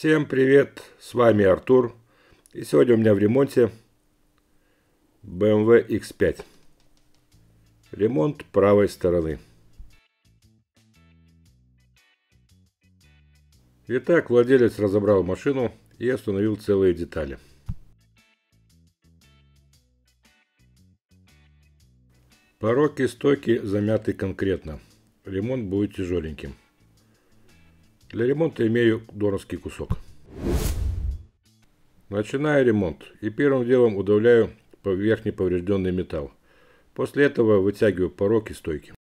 Всем привет, с вами Артур. И сегодня у меня в ремонте BMW X5. Ремонт правой стороны. Итак, владелец разобрал машину и остановил целые детали. Пороки стойки замяты конкретно. Ремонт будет тяжеленьким. Для ремонта имею доновский кусок. Начинаю ремонт и первым делом удаляю верхний поврежденный металл. После этого вытягиваю порог и стойки.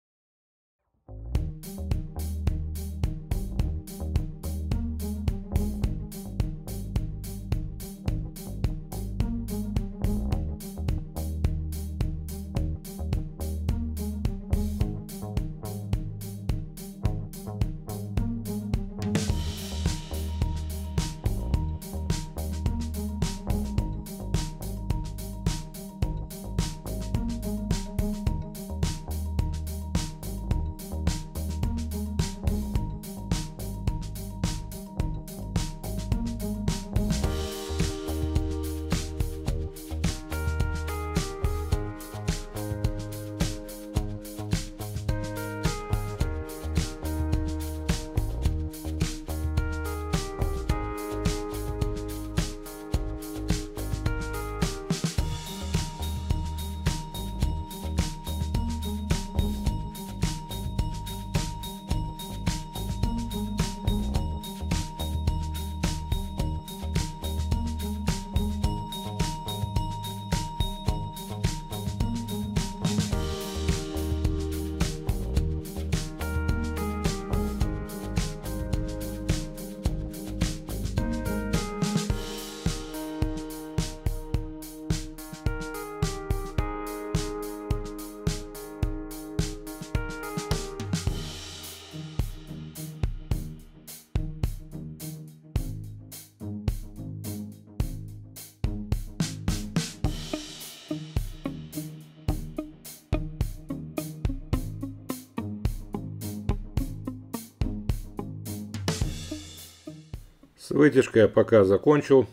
С вытяжкой я пока закончил.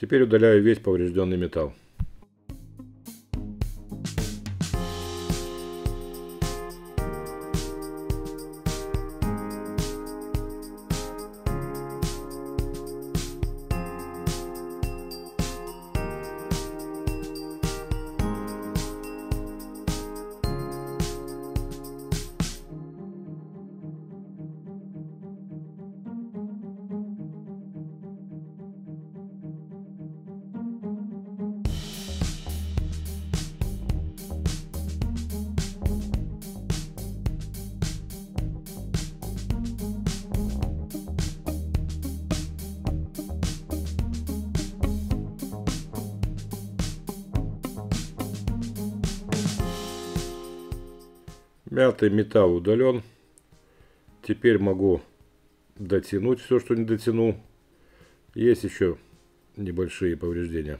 Теперь удаляю весь поврежденный металл. Мятый металл удален. Теперь могу дотянуть все, что не дотянул. Есть еще небольшие повреждения.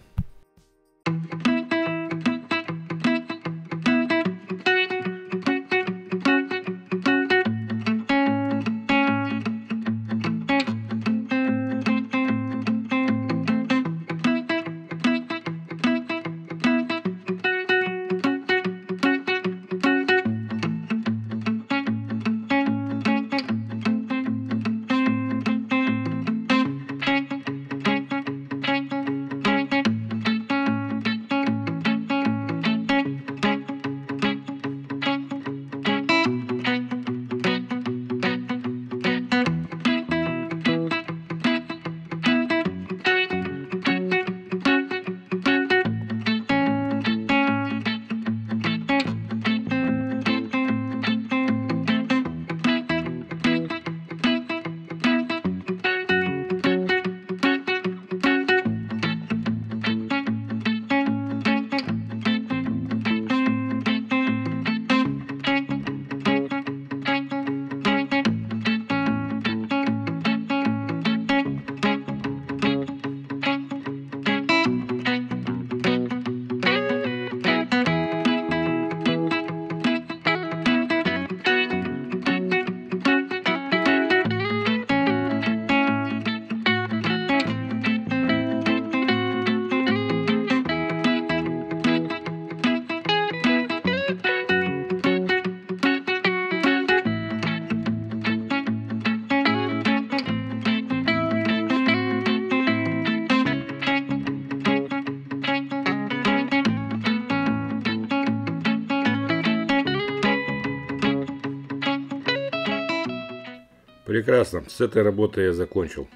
Прекрасно, с этой работой я закончил.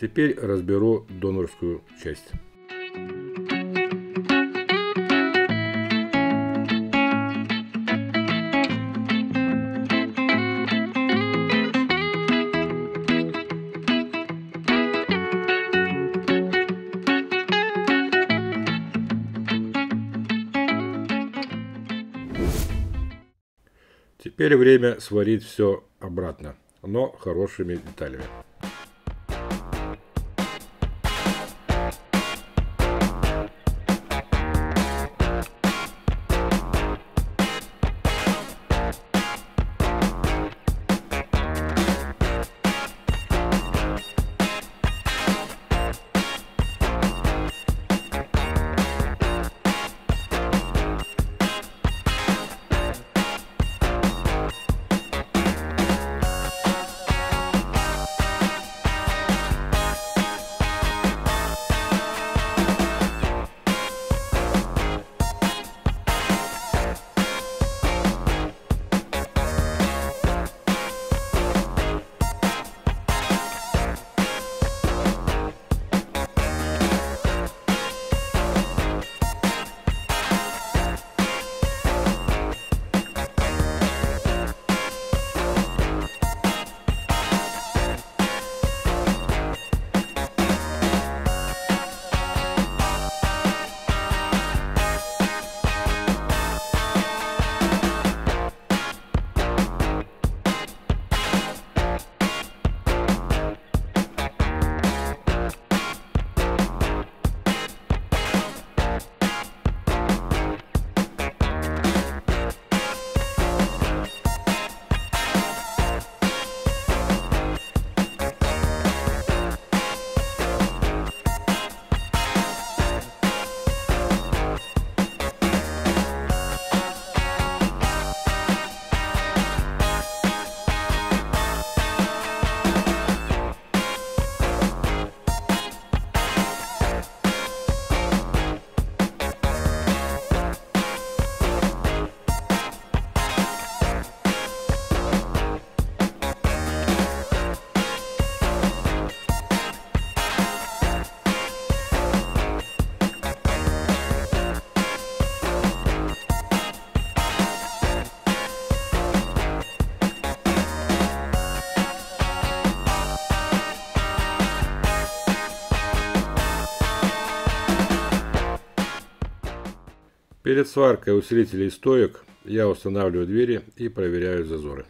Теперь разберу донорскую часть. Теперь время сварить все обратно, но хорошими деталями. Перед сваркой усилителей стоек я устанавливаю двери и проверяю зазоры.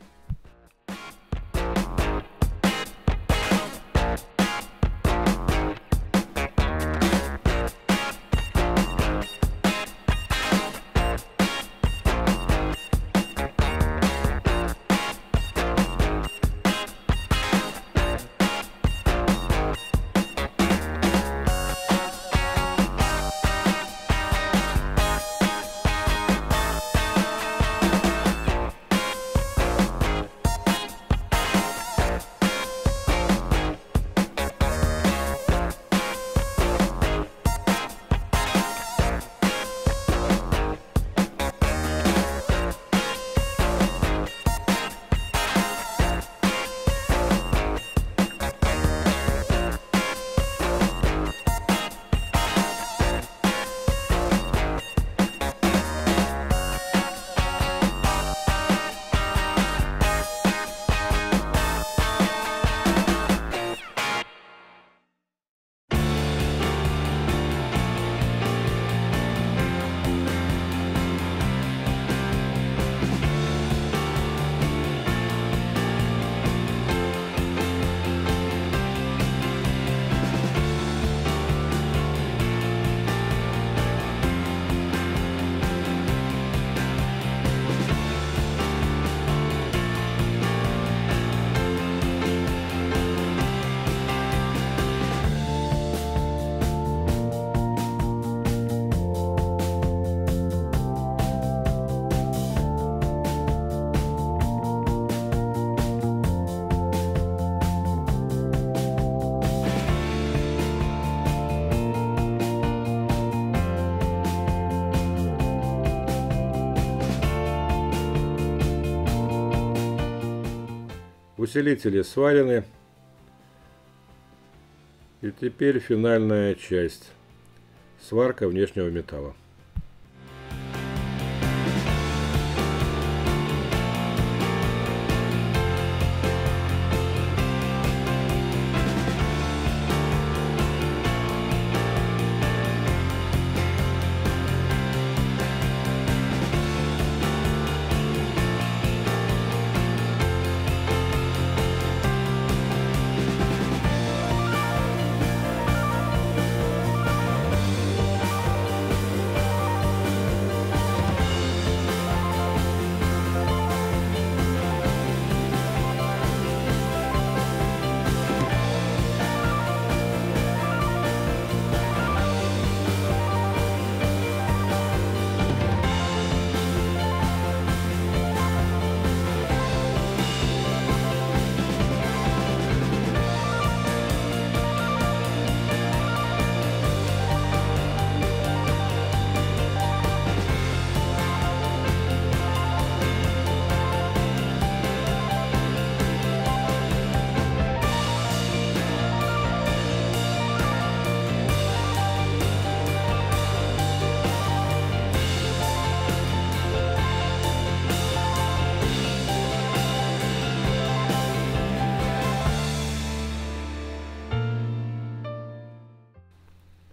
Усилители сварены. И теперь финальная часть. Сварка внешнего металла.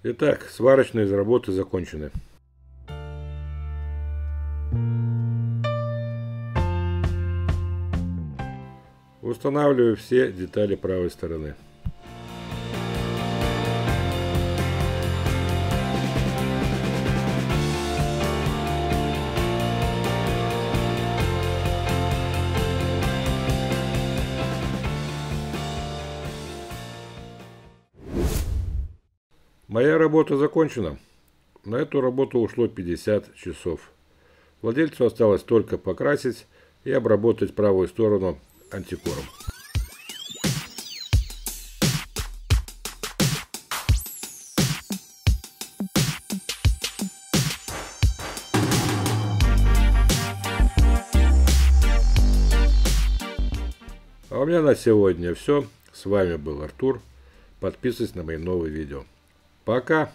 Итак, сварочные работы закончены. Устанавливаю все детали правой стороны. Работа закончена. На эту работу ушло 50 часов. Владельцу осталось только покрасить и обработать правую сторону антикором. А у меня на сегодня все. С вами был Артур. Подписывайтесь на мои новые видео. Пока.